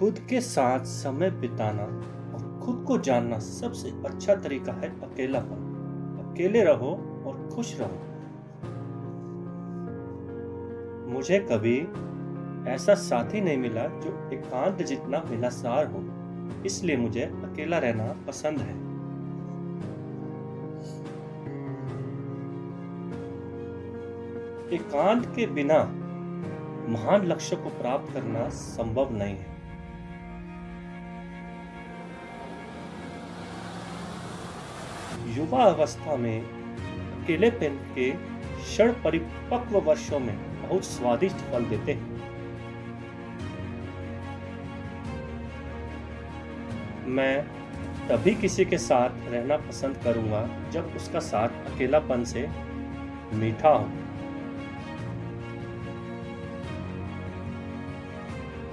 खुद के साथ समय बिताना और खुद को जानना सबसे अच्छा तरीका है अकेला अकेलापन। अकेले रहो और खुश रहो। मुझे कभी ऐसा साथी नहीं मिला जो एकांत जितना मिलासार हो, इसलिए मुझे अकेला रहना पसंद है। एकांत के बिना महान लक्ष्य को प्राप्त करना संभव नहीं है। युवा अवस्था में अकेलेपन के क्षण परिपक्व वर्षों में बहुत स्वादिष्ट फल देते हैं। मैं तभी किसी के साथ रहना पसंद करूँगा जब उसका साथ अकेलापन से मीठा हो।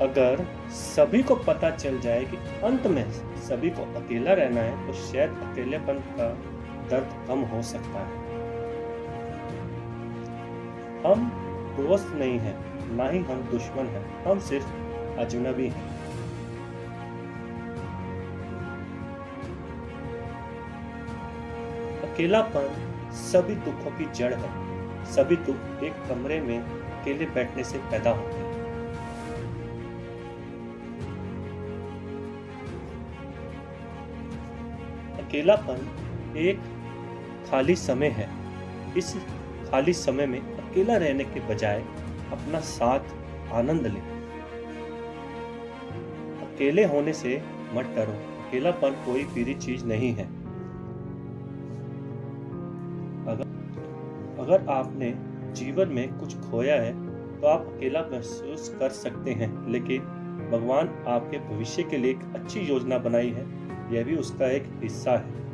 अगर सभी को पता चल जाए कि अंत में सभी को अकेला रहना है तो शायद अकेलेपन का दर्द कम हो सकता है। हम दोस्त नहीं हैं, ना ही हम दुश्मन हैं, हम सिर्फ़ अजनबी हैं। अकेलापन सभी दुखों की जड़ है। सभी दुख एक कमरे में अकेले बैठने से पैदा होते हैं। अकेलापन एक खाली समय है। इस खाली समय में अकेला रहने के बजाय अपना साथ आनंद ले। अकेले होने से मत डरो। अकेलापन कोई पीरी चीज़ नहीं है। अगर अगर आपने जीवन में कुछ खोया है तो आप अकेला महसूस कर सकते हैं, लेकिन भगवान आपके भविष्य के लिए एक अच्छी योजना बनाई है। यह भी उसका एक हिस्सा है।